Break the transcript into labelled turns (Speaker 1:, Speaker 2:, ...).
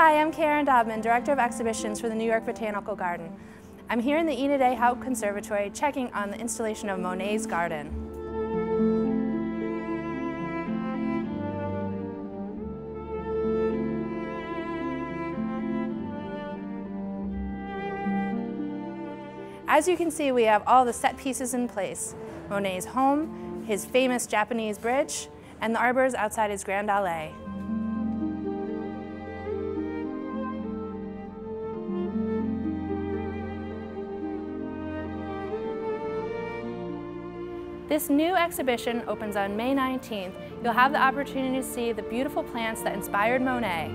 Speaker 1: I'm Karen Daubmann, Director of Exhibitions for the New York Botanical Garden. I'm here in the Enid A. Haupt Conservatory checking on the installation of Monet's garden. As you can see, we have all the set pieces in place. Monet's home, his famous Japanese bridge, and the arbors outside his Grand Allée. This new exhibition opens on May 19th. You'll have the opportunity to see the beautiful plants that inspired Monet.